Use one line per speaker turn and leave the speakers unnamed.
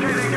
Kidding.